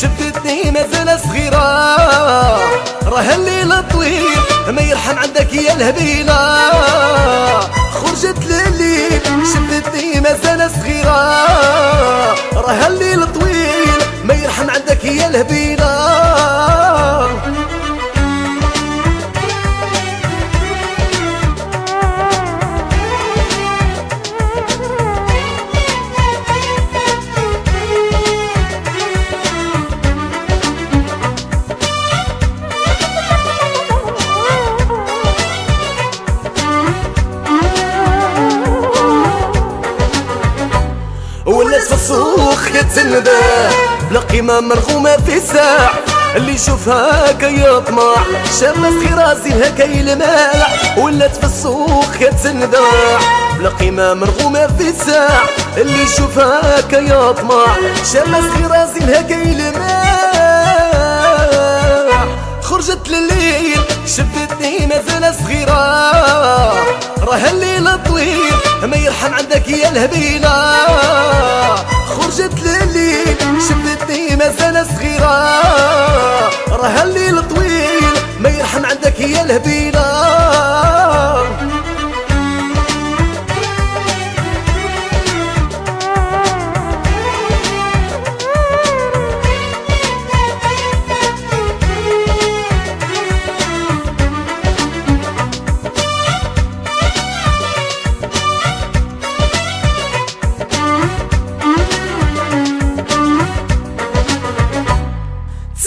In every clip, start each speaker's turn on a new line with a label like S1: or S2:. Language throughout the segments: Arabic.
S1: شفتني نزلة صغيرة. راه الليل طويل ما يرحم عندك يا الهبيلة. خرجت لليل شفتني مازال صغيرة. راه الليل طويل ما يرحم عندك يا الهبيلة. كتندى بلا قيمة مرغومة في ساع اللي يشوفها كيطمع شامة صغيرة زينها كيلمع ولات في السوق كتندع بلا قيمة مرغومة في ساع اللي يشوفها كيطمع شامة صغيرة زينها كيلمع خرجت لليل شفتني مازال صغيرة. راه الليل طويل ما يرحم عندك يا الهبيلة. عندك يا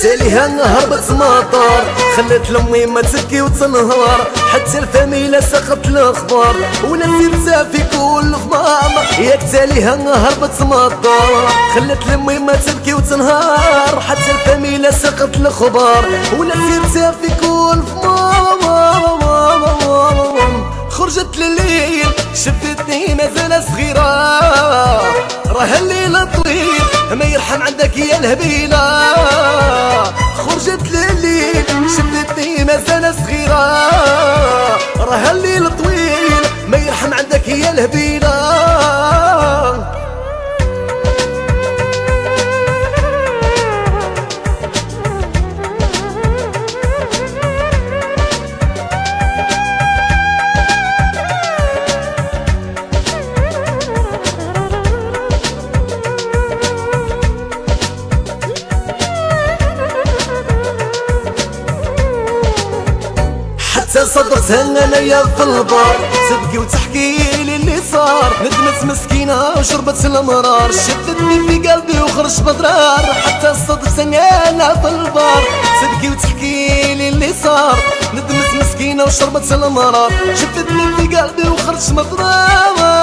S1: ساليها هربت مطار خلت لأمي ما تبكي وتنهار. حتى الفاميلة سقط الأخبار. ولا نسيت في كل فمام ياك تاليها هربت مطار خلت لأمي ما تبكي وتنهار. حتى الفاميلة سقط الأخبار. ولا نسيت في كل فمام خرجت لليل شفتني مازال صغيرة. راه الليل طويل ما يرحم عندك يا الهبيلة. صغيرة راه الليل طويل ما يرحم عندك يا الهبيلة. صدقتها انايا في البار. تبكي وتحكي لي اللي صار. ندمت مسكينة وشربت المرار. شدتني في قلبي وخرج بضرار. حتى صدقت أنا في البار. تبكي وتحكي لي اللي صار. ندمت مسكينة وشربت المرار. شدتني في قلبي وخرج بضرار.